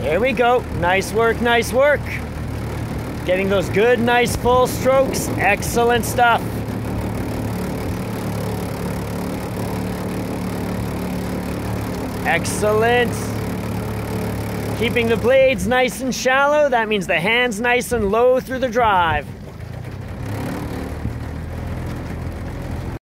There we go. Nice work, nice work. Getting those good, nice full strokes. Excellent stuff. Excellent. Keeping the blades nice and shallow. That means the hands nice and low through the drive.